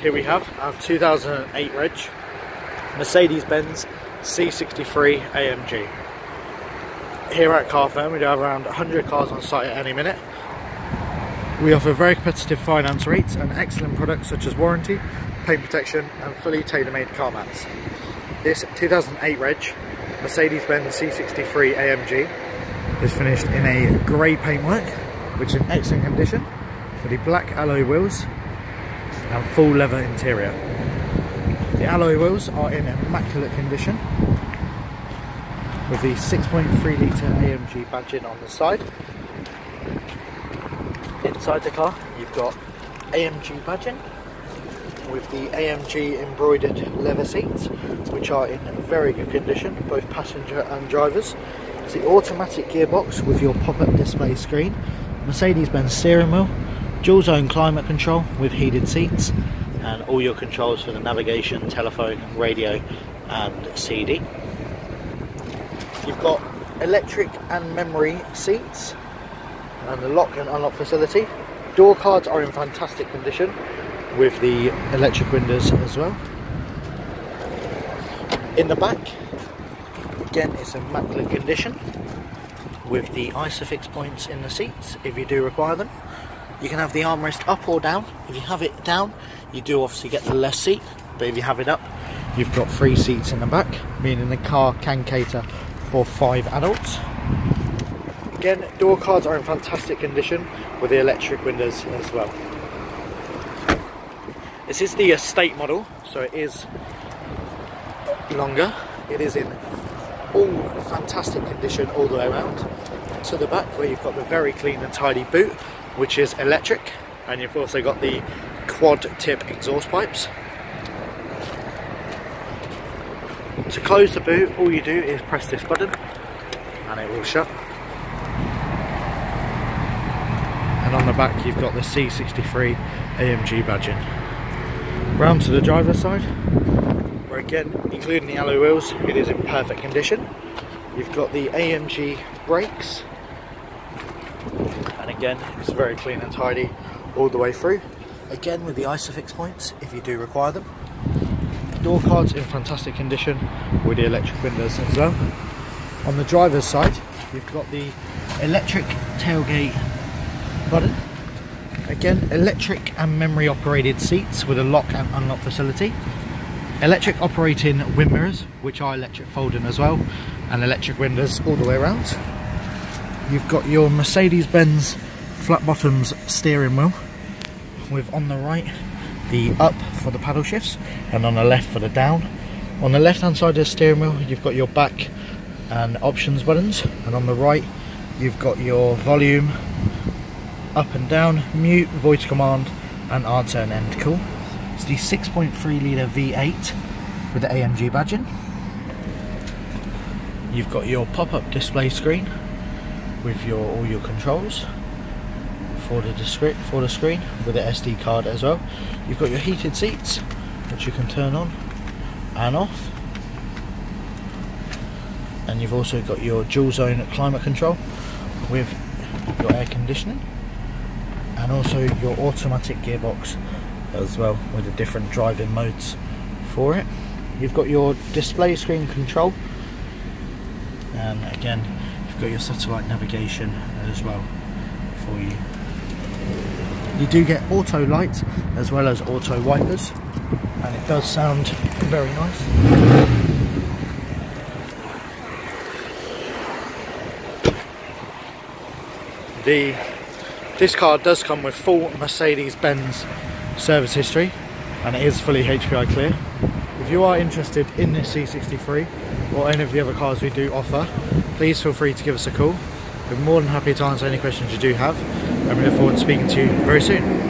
Here we have our 2008 Reg Mercedes-Benz C63 AMG. Here at Car Firm we do have around 100 cars on site at any minute. We offer very competitive finance rates and excellent products such as warranty, paint protection and fully tailor-made car mats. This 2008 Reg Mercedes-Benz C63 AMG is finished in a grey paintwork which is in excellent condition with the black alloy wheels and full leather interior. The alloy wheels are in immaculate condition with the 6.3 litre AMG badging on the side. Inside the car you've got AMG badging with the AMG embroidered leather seats which are in very good condition both passenger and drivers. It's the automatic gearbox with your pop-up display screen Mercedes-Benz steering wheel, dual zone climate control with heated seats and all your controls for the navigation, telephone, radio and CD. You've got electric and memory seats and the lock and unlock facility. Door cards are in fantastic condition with the electric windows as well. In the back, again it's immaculate condition with the Isofix points in the seats if you do require them. You can have the armrest up or down. If you have it down, you do obviously get the less seat, but if you have it up, you've got three seats in the back, meaning the car can cater for five adults. Again, door cards are in fantastic condition with the electric windows as well. This is the estate model, so it is longer. It is in all fantastic condition all the way around to the back where you've got the very clean and tidy boot which is electric and you've also got the quad tip exhaust pipes. To close the boot all you do is press this button and it will shut. And on the back you've got the C63 AMG badging round to the driver's side. Where again, including the alloy wheels, it is in perfect condition. You've got the AMG brakes, again, it's very clean and tidy all the way through. Again, with the Isofix points, if you do require them. Door cards in fantastic condition with the electric windows as well. On the driver's side, you've got the electric tailgate button. Again, electric and memory operated seats with a lock and unlock facility electric operating wind mirrors which are electric folding as well and electric windows all the way around you've got your Mercedes-Benz flat bottoms steering wheel with on the right the up for the paddle shifts and on the left for the down. On the left hand side of the steering wheel you've got your back and options buttons. And on the right you've got your volume up and down mute voice command and answer and end call. It's the 6.3 litre V8 with the AMG badging. You've got your pop-up display screen with your all your controls for the for the screen with the SD card as well. You've got your heated seats which you can turn on and off. And you've also got your dual zone climate control with your air conditioning and also your automatic gearbox as well with the different driving modes for it. You've got your display screen control and again you've got your satellite navigation as well for you. You do get auto lights as well as auto wipers and it does sound very nice. The this car does come with full Mercedes-Benz service history and it is fully HPI clear. If you are interested in this C63 or any of the other cars we do offer, please feel free to give us a call. We're more than happy to answer any questions you do have and we look forward to speaking to you very soon.